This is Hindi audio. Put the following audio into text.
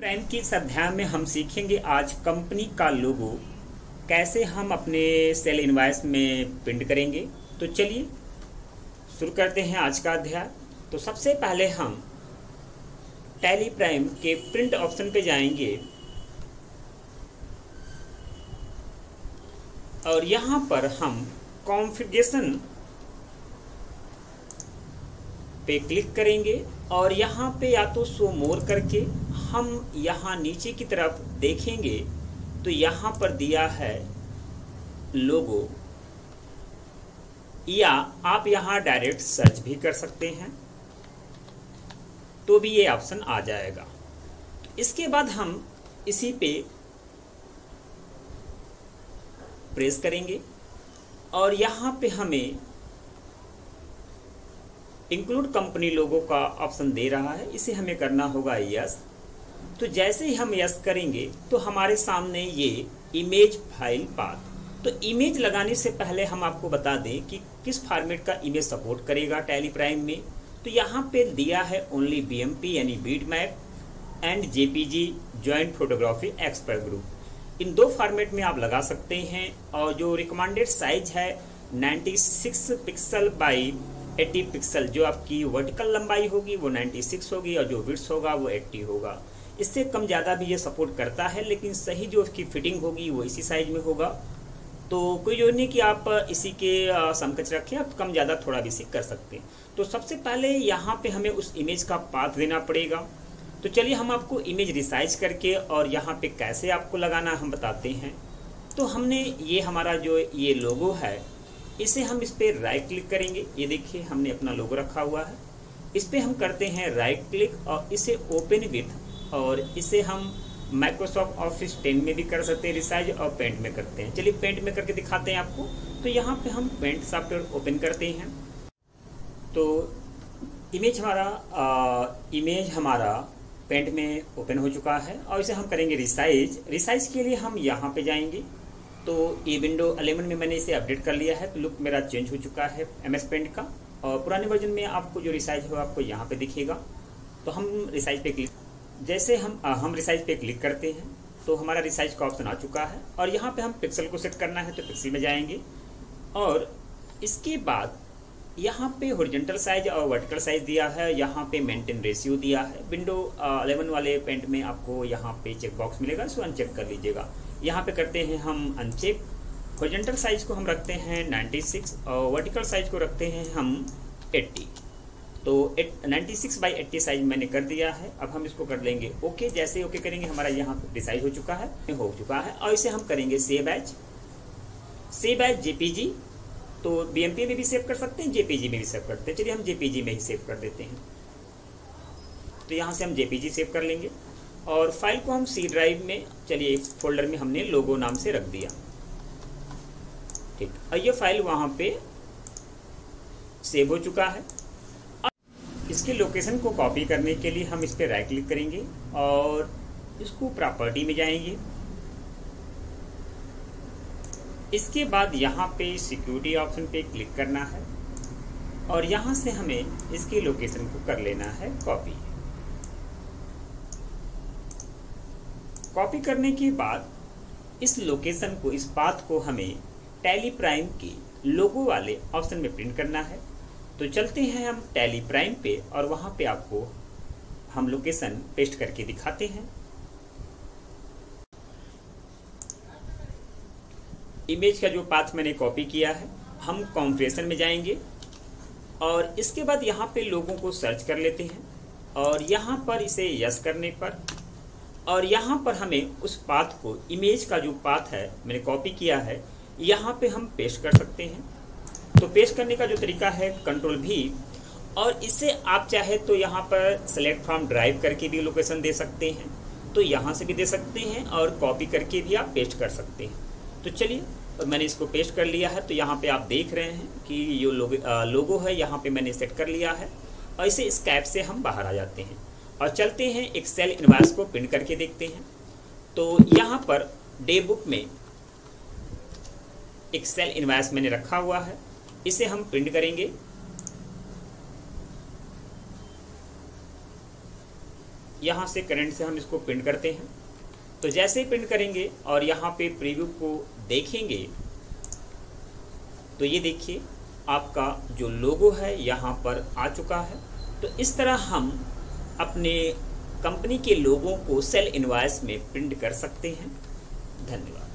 प्राइम की इस अध्याय में हम सीखेंगे आज कंपनी का लोगो। कैसे हम अपने सेल इन्वाइस में प्रिंट करेंगे। तो चलिए, शुरू करते हैं आज का अध्याय। तो सबसे पहले हम टैली प्राइम के प्रिंट ऑप्शन पे जाएँगे। और यहाँ पर हम कॉन्फ़िगरेशन पे क्लिक करेंगे। और यहाँ पे या तो शो मोर करके हम यहाँ नीचे की तरफ़ देखेंगे तो यहाँ पर दिया है लोगो। या आप यहाँ डायरेक्ट सर्च भी कर सकते हैं तो भी ये ऑप्शन आ जाएगा। इसके बाद हम इसी पे प्रेस करेंगे और यहाँ पे हमें इंक्लूड कंपनी लोगों का ऑप्शन दे रहा है। इसे हमें करना होगा यस तो जैसे ही हम यस करेंगे तो हमारे सामने ये इमेज फ़ाइल पाथ तो इमेज लगाने से पहले हम आपको बता दें कि किस फॉर्मेट का इमेज सपोर्ट करेगा टैली प्राइम में। तो यहाँ पे दिया है ओनली बीएमपी यानी bit map and JPG joint photography expert group इन दो फॉर्मेट में आप लगा सकते हैं और जो रिकमेंडेड साइज़ है 96 पिक्सल बाई 80 पिक्सल जो आपकी वर्टिकल लंबाई होगी वो 96 होगी और जो विड्स होगा वो 80 होगा। इससे कम ज़्यादा भी ये सपोर्ट करता है, लेकिन सही जो उसकी फिटिंग होगी वो इसी साइज़ में होगा। तो कोई जो नहीं कि आप इसी के समकक्ष रखें, आप कम ज़्यादा थोड़ा भी सीख कर सकते हैं। तो सबसे पहले यहाँ पे हमें उस इमेज का पाथ देना पड़ेगा। तो चलिए हम आपको इमेज रिसाइज करके और यहाँ पे कैसे आपको लगाना हम बताते हैं। तो हमने ये हमारा जो ये लोगो है, इसे हम इस पर राइट क्लिक करेंगे। ये देखिए, हमने अपना लोगो रखा हुआ है। इस पर हम करते हैं राइट क्लिक और इसे ओपन विथ और इसे हम माइक्रोसॉफ्ट ऑफ़िस 10 में भी कर सकते हैं रिसाइज और पेंट में करते हैं। चलिए पेंट में करके दिखाते हैं आपको। तो यहाँ पे हम पेंट सॉफ्टवेयर ओपन करते हैं। तो इमेज हमारा आ, इमेज हमारा पेंट में ओपन हो चुका है और इसे हम करेंगे रिसाइज रिसाइज के लिए हम यहाँ पे जाएँगे। तो ये विंडो 11 में मैंने इसे अपडेट कर लिया है। तो लुक मेरा चेंज हो चुका है एम एस पेंट का। और पुराने वर्जन में आपको जो रिसाइज हो आपको यहाँ पे दिखेगा। तो हम रिसाइज पे क्लिक जैसे हम हम रिसाइज पे क्लिक करते हैं तो हमारा रिसाइज का ऑप्शन आ चुका है, और यहाँ पे हम पिक्सल को सेट करना है तो पिक्सल में जाएँगे। और इसके बाद यहाँ पे हॉरिजेंटल साइज़ और वर्टिकल साइज़ दिया है, यहाँ पे मेंटेन रेशियो दिया है। विंडो 11 वाले पेंट में आपको यहाँ पे चेक बॉक्स मिलेगा इसको अनचेक कर लीजिएगा। यहाँ पे करते हैं हम अनचेक हॉरिजेंटल साइज़ को हम रखते हैं 96 और वर्टिकल साइज़ को रखते हैं हम 80 तो 96 बाई एट्टी साइज़ मैंने कर दिया है। अब हम इसको कर लेंगे ओके जैसे ओके करेंगे, हमारा यहाँ डिसाइड हो चुका है, हो चुका है। और इसे हम करेंगे save as save as JPG तो बीएमपी में भी सेव कर सकते हैं जेपीजी में भी सेव करते हैं। चलिए हम जेपीजी में ही सेव कर देते हैं। तो यहाँ से हम जेपीजी सेव कर लेंगे। और फ़ाइल को हम सी ड्राइव में, चलिए एक फोल्डर में हमने लोगो नाम से रख दिया। ठीक। और ये फ़ाइल वहाँ पे सेव हो चुका है। इसकी लोकेशन को कॉपी करने के लिए हम इस पर राइट क्लिक करेंगे और इसको प्रॉपर्टी में जाएँगे। इसके बाद यहाँ पे सिक्योरिटी ऑप्शन पे क्लिक करना है और यहाँ से हमें इसकी लोकेशन को कर लेना है कॉपी कॉपी करने के बाद इस लोकेशन को, इस पाथ को हमें टेली प्राइम के लोगो वाले ऑप्शन में प्रिंट करना है। तो चलते हैं हम टैली प्राइम पे और वहाँ पे आपको हम लोकेशन पेस्ट करके दिखाते हैं। इमेज का जो पाथ मैंने कॉपी किया है, हम कॉम्प्रेशन में जाएँगे और इसके बाद यहाँ पे लोगों को सर्च कर लेते हैं और यहाँ पर इसे यस करने पर और यहाँ पर हमें उस पाथ को इमेज का जो पाथ है, मैंने कॉपी किया है, यहाँ पे हम पेस्ट कर सकते हैं। तो पेस्ट करने का जो तरीका है कंट्रोल भी और इससे आप चाहे तो यहाँ पर सेलेक्ट फ्रॉम ड्राइव करके भी लोकेशन दे सकते हैं। तो यहाँ से भी दे सकते हैं और कॉपी करके भी आप पेस्ट कर सकते हैं। तो चलिए और मैंने इसको पेस्ट कर लिया है तो यहाँ पे आप देख रहे हैं कि ये लोगो, लोगो है यहाँ पे मैंने सेट कर लिया है और इसे इस कैप से हम बाहर आ जाते हैं। और चलते हैं एक सेल इन्वाइस को प्रिंट करके देखते हैं। तो यहाँ पर डे बुक में एक सेल इन्वाइस मैंने रखा हुआ है। इसे हम प्रिंट करेंगे। यहाँ से करंट से हम इसको प्रिंट करते हैं। तो जैसे ही प्रिंट करेंगे और यहाँ पे प्रीव्यू को देखेंगे तो ये देखिए, आपका जो लोगो है यहाँ पर आ चुका है। तो इस तरह हम अपने कंपनी के लोगों को सेल इन्वाइस में प्रिंट कर सकते हैं। धन्यवाद।